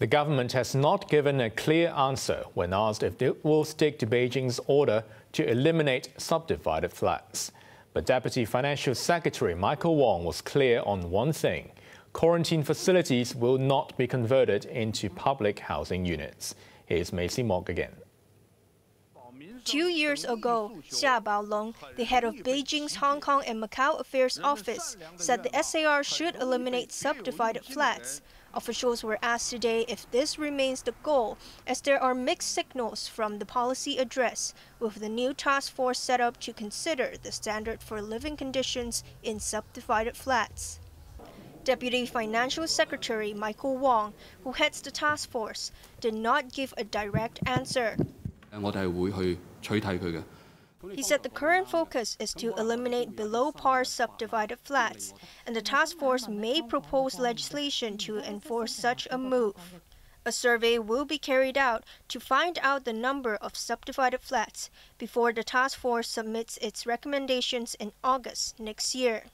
The government has not given a clear answer when asked if it will stick to Beijing's order to eliminate subdivided flats. But Deputy Financial Secretary Michael Wong was clear on one thing quarantine facilities will not be converted into public housing units. Here's Macy Mok again. Two years ago, Xia Baolong, the head of Beijing's Hong Kong and Macau Affairs Office, said the SAR should eliminate subdivided flats. Officials were asked today if this remains the goal, as there are mixed signals from the policy address, with the new task force set up to consider the standard for living conditions in subdivided flats. Deputy Financial Secretary Michael Wong, who heads the task force, did not give a direct answer. He said the current focus is to eliminate below par subdivided flats, and the task force may propose legislation to enforce such a move. A survey will be carried out to find out the number of subdivided flats before the task force submits its recommendations in August next year.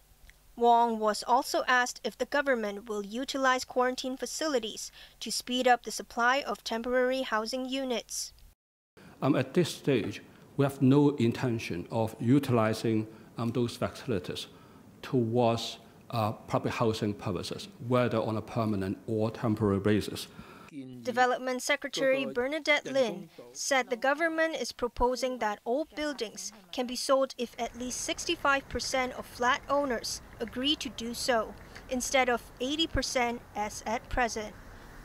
Wong was also asked if the government will utilize quarantine facilities to speed up the supply of temporary housing units. Um, at this stage, we have no intention of utilizing um, those facilities towards uh, public housing purposes, whether on a permanent or temporary basis. Development Secretary Bernadette Linn said the government is proposing that old buildings can be sold if at least 65% of flat owners agree to do so, instead of 80% as at present.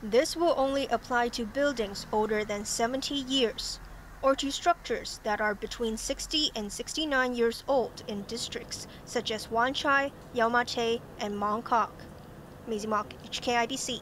This will only apply to buildings older than 70 years or to structures that are between 60 and 69 years old in districts such as Wan Chai, Yau Ma Tei, and Mong Kok. Macy Mok, HKIBC.